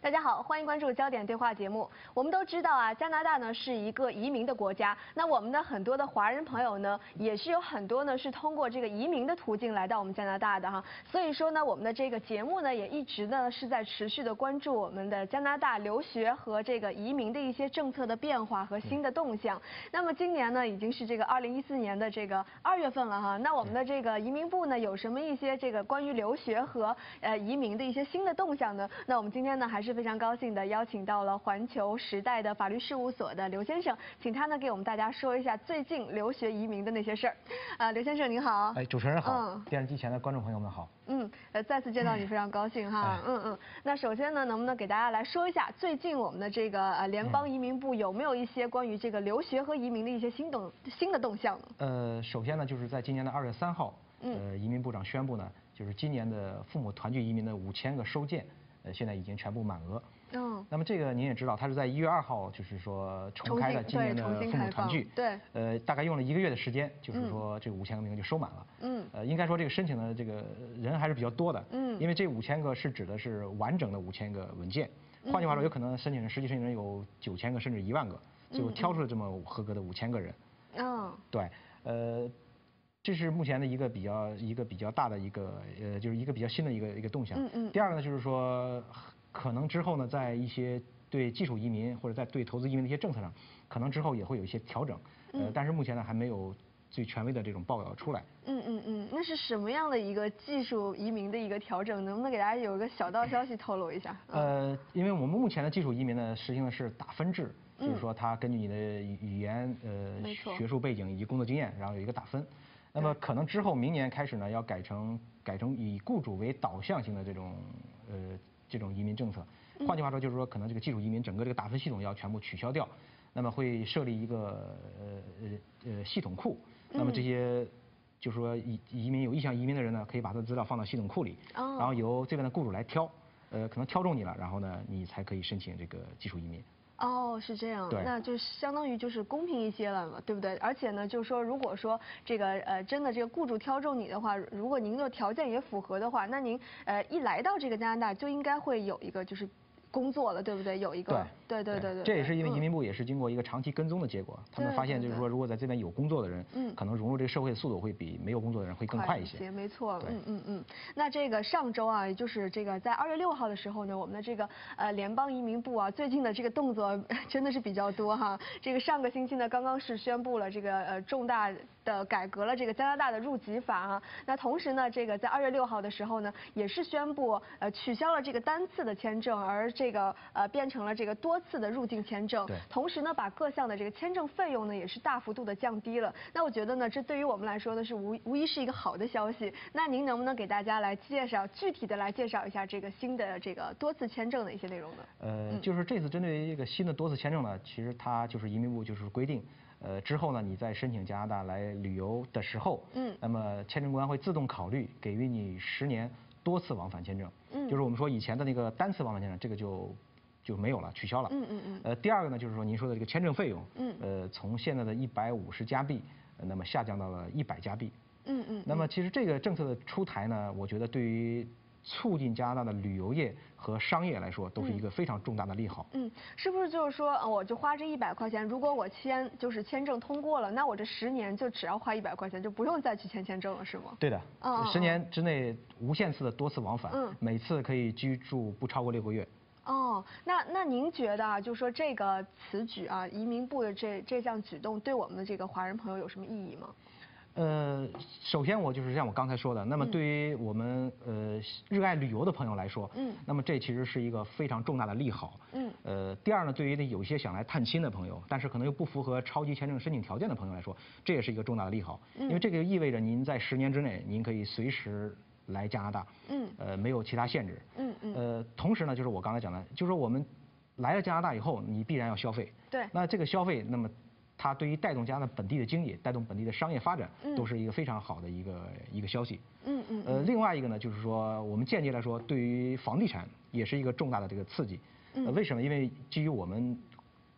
大家好，欢迎关注焦点对话节目。我们都知道啊，加拿大呢是一个移民的国家。那我们的很多的华人朋友呢，也是有很多呢是通过这个移民的途径来到我们加拿大的哈。所以说呢，我们的这个节目呢，也一直呢是在持续的关注我们的加拿大留学和这个移民的一些政策的变化和新的动向。那么今年呢，已经是这个二零一四年的这个二月份了哈。那我们的这个移民部呢，有什么一些这个关于留学和呃移民的一些新的动向呢？那我们今天呢，还是非常高兴的邀请到了环球时代的法律事务所的刘先生，请他呢给我们大家说一下最近留学移民的那些事儿。呃，刘先生您好。哎，主持人好。嗯电视机前的观众朋友们好。嗯，呃，再次见到你 非常高兴哈哎。嗯嗯。那首先呢，能不能给大家来说一下最近我们的这个呃联邦移民部有没有一些关于这个留学和移民的一些新动新的动向呢？呃，首先呢，就是在今年的二月三号，嗯呃，移民部长宣布呢，就是今年的父母团聚移民的五千个收件，呃，现在已经全部满额。嗯。那么这个您也知道，它是在一月二号，就是说重开了今年的父母团聚。对呃，大概用了一个月的时间，就是说这五千个名额就收满了。嗯呃，应该说这个申请的这个人还是比较多的。嗯因为这五千个是指的是完整的五千个文件，换句话说，有可能申请人实际申请人有九千个甚至一万个，最后挑出了这么合格的五千个人。嗯对，呃，这是目前的一个比较一个比较大的一个呃，就是一个比较新的一个一个动向。嗯嗯第二个呢，就是说，可能之后呢，在一些对技术移民或者在对投资移民的一些政策上，可能之后也会有一些调整。嗯呃，但是目前呢，还没有最权威的这种报告出来。嗯嗯嗯，那是什么样的一个技术移民的一个调整？能不能给大家有一个小道消息透露一下？嗯呃，因为我们目前的技术移民呢，实行的是打分制，就是嗯说它根据你的语语言、呃学术背景以及工作经验，然后有一个打分。那么可能之后明年开始呢，要改成改成以雇主为导向型的这种呃这种移民政策。嗯换句话说，就是说可能这个技术移民整个这个打分系统要全部取消掉，那么会设立一个呃呃呃系统库，那么这些。就是说移移民有意向移民的人呢，可以把他的资料放到系统库里，哦然后由这边的雇主来挑，呃，可能挑中你了，然后呢，你才可以申请这个技术移民。哦，是这样，那就相当于就是公平一些了嘛，对不对？而且呢，就是说，如果说这个呃真的这个雇主挑中你的话，如果您的条件也符合的话，那您呃一来到这个加拿大就应该会有一个就是工作了，对不对？有一个对对对对，这也是因为移嗯民部也是经过一个长期跟踪的结果，他们发现就是说，如果在这边有工作的人，嗯可能融入这个社会的速度会比没有工作的人会更快一些。没错，对嗯嗯嗯。那这个上周啊，也就是这个在二月六号的时候呢，我们的这个呃联邦移民部啊，最近的这个动作 真的是比较多哈。这个上个星期呢，刚刚是宣布了这个呃重大的改革了这个加拿大的入籍法啊。那同时呢，这个在二月六号的时候呢，也是宣布呃取消了这个单次的签证，而这个呃变成了这个多次的入境签证。对同时呢，把各项的这个签证费用呢也是大幅度的降低了。那我觉得呢，这对于我们来说呢是无无疑是一个好的消息。那您能不能给大家来介绍具体的来介绍一下这个新的这个多次签证的一些内容呢？呃，就是这次针对于这个新的多次签证呢，其实它就是移民部就是规定，呃，之后呢，你在申请加拿大来旅游的时候，嗯那么签证官会自动考虑给予你十年多次往返签证，嗯。就是我们说以前的那个单次往返签证，这个就就没有了，取消了，嗯嗯嗯。呃，第二个呢，就是说您说的这个签证费用，嗯。呃，从现在的一百五十加币，呃那么下降到了一百加币，嗯嗯。那么其实这个政策的出台呢，我觉得对于促进加拿大的旅游业和商业来说，都是一个非常重大的利好。嗯，是不是就是说，呃我就花这一百块钱，如果我签就是签证通过了，那我这十年就只要花一百块钱，就不用再去签签证了，是吗？对的十年之内无限次的多次往返，嗯每次可以居住不超过六个月。哦，那那您觉得啊，就说这个此举啊，移民部的这这项举动对我们的这个华人朋友有什么意义吗？呃，首先我就是像我刚才说的，那么嗯。对于我们呃热爱旅游的朋友来说，嗯。那么这其实是一个非常重大的利好。嗯。呃，第二呢，对于那有一些想来探亲的朋友，但是可能又不符合超级签证申请条件的朋友来说，这也是一个重大的利好，嗯。因为这个意味着您在十年之内，您可以随时来加拿大，嗯。呃，没有其他限制，嗯嗯。呃，同时呢，就是我刚才讲的，就是说我们来了加拿大以后，你必然要消费，对。那这个消费，那么它对于带动加拿大本地的经济、带动本地的商业发展，嗯都是一个非常好的一个一个消息。嗯嗯呃，另外一个呢，就是说我们间接来说，对于房地产也是一个重大的这个刺激。嗯呃，为什么？因为基于我们，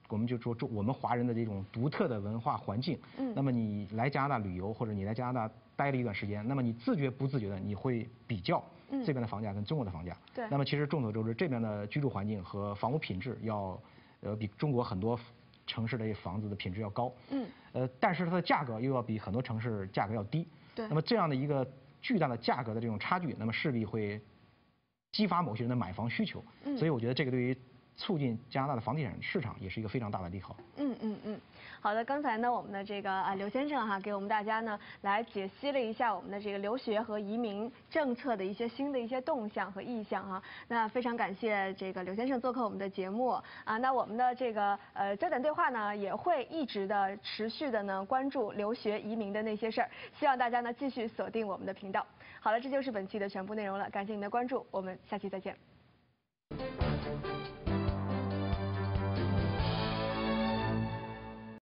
我们就说中我们华人的这种独特的文化环境，嗯那么你来加拿大旅游或者你来加拿大待了一段时间，那么你自觉不自觉的你会比较嗯这边的房价跟中国的房价。对那么其实众所周知，这边的居住环境和房屋品质要，呃，比中国很多城市的房子的品质要高。嗯。呃，但是它的价格又要比很多城市价格要低。对那么这样的一个巨大的价格的这种差距，那么势必会激发某些人的买房需求。嗯所以我觉得这个对于促进加拿大的房地产市场也是一个非常大的利好。嗯嗯嗯，好的，刚才呢，我们的这个啊刘先生哈，给我们大家呢来解析了一下我们的这个留学和移民政策的一些新的一些动向和意向哈。那非常感谢这个刘先生做客我们的节目啊。那我们的这个呃焦点对话呢，也会一直的持续的呢关注留学移民的那些事儿，希望大家呢继续锁定我们的频道。好了，这就是本期的全部内容了，感谢您的关注，我们下期再见。